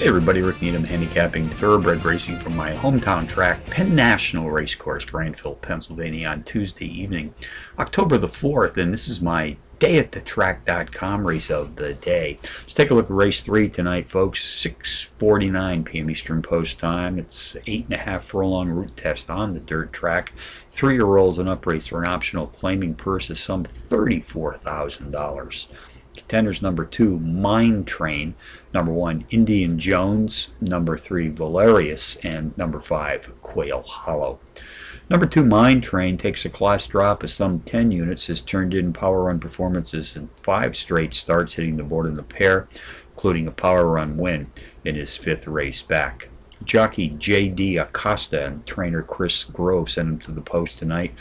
Hey everybody, Rick Needham handicapping thoroughbred racing from my hometown track, Penn National Racecourse, Grantville, Pennsylvania on Tuesday evening, October the 4th, and this is my day at the track.com race of the day. Let's take a look at race three tonight, folks. 6:49 p.m. Eastern Post Time. It's eight and a half furlong route test on the dirt track. Three-year-olds and up uprates for an optional claiming purse of some thirty-four thousand dollars. Contenders number two, Mine Train. Number one, Indian Jones. Number three, Valerius. And number five, Quail Hollow. Number two, Mine Train takes a class drop of some 10 units, has turned in power run performances in five straight starts, hitting the board in the pair, including a power run win in his fifth race back. Jockey J.D. Acosta and trainer Chris Grove sent him to the post tonight.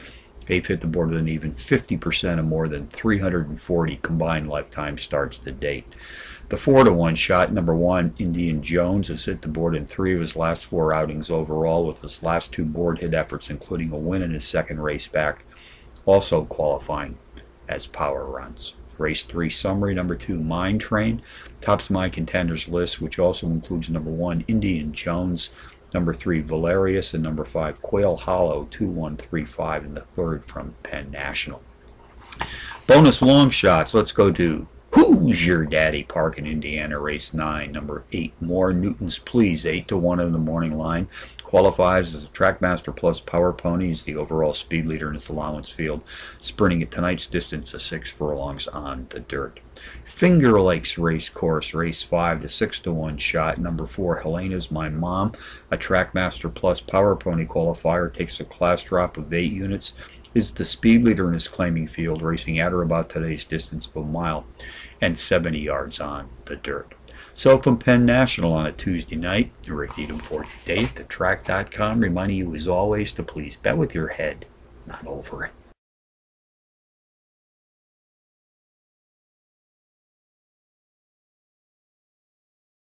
They've hit the board with an even 50% of more than 340 combined lifetime starts to date. The 4 to 1 shot, number 1, Indian Jones, has hit the board in three of his last four outings overall, with his last two board hit efforts, including a win in his second race back, also qualifying as power runs. Race 3 summary, number 2, Mine Train, tops my contenders list, which also includes number 1, Indian Jones, number 3, Valerius, and number 5, Quail Hollow, 2135 in the third from Penn National. Bonus long shots, let's go to Who's Your Daddy Park in Indiana, race 9, number 8, More Newton's Please, 8 to 1 in the morning line. Qualifies as a Trackmaster Plus Power Pony. He's the overall speed leader in his allowance field, sprinting at tonight's distance of 6 furlongs on the dirt. Finger Lakes Race Course, race 5, the 6 to 1 shot. Number 4, Helena's My Mom, a Trackmaster Plus Power Pony qualifier, takes a class drop of 8 units is the speed leader in his claiming field, racing at or about today's distance of a mile and 70 yards on the dirt. So from Penn National on a Tuesday night, Rick Needham for today at thetrack.com, reminding you as always to please bet with your head, not over it.